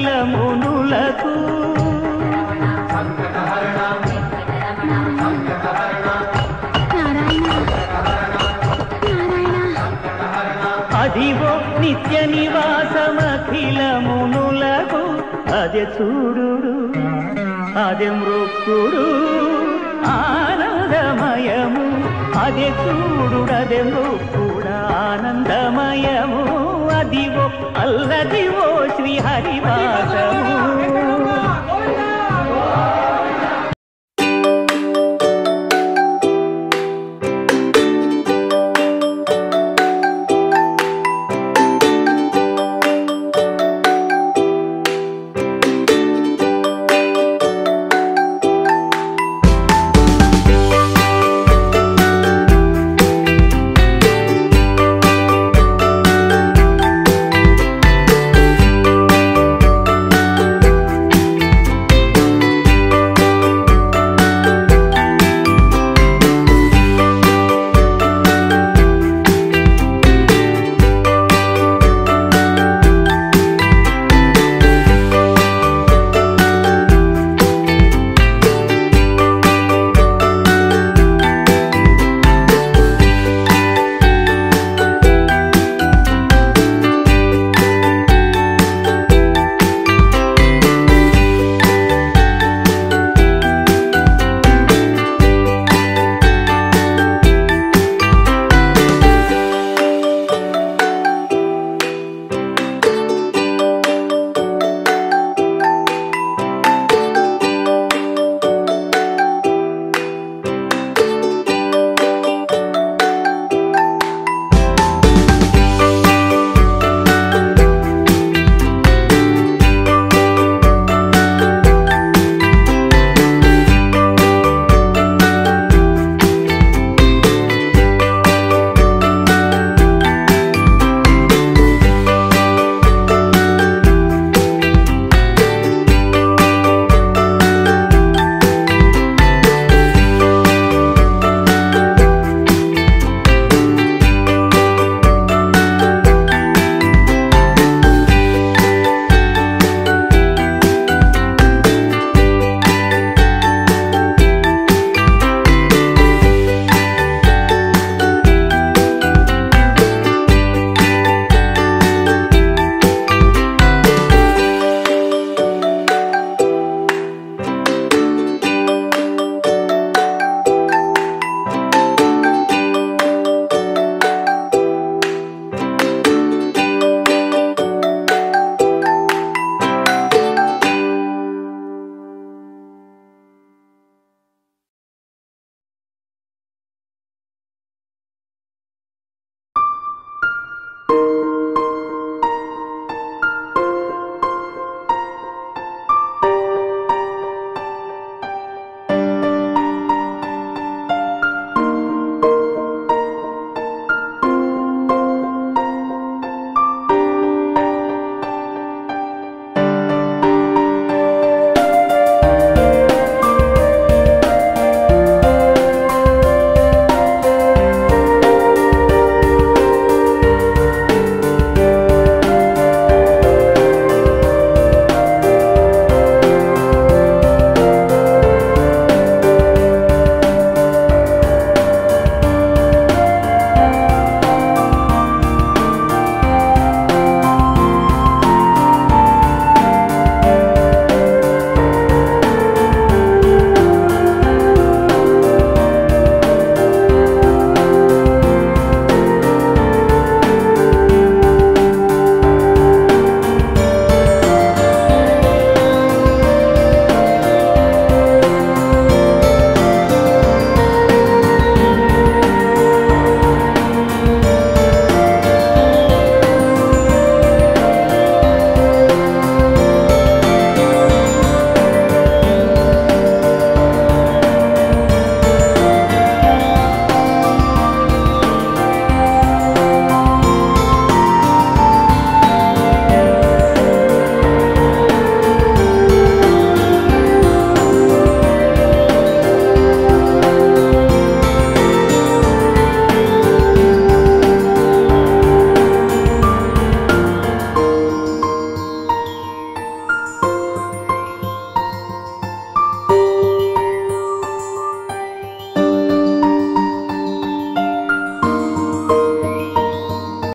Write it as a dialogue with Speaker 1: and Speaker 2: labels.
Speaker 1: అఖిల అదివో నిత్య నివాసమఖిల అదే చూడు అదే మృక్కుడు ఆనందమయము. అదే చూడు అదే మృక్కుడు ఆనందమయము. అదివో అల్లదివో श्री हरिवा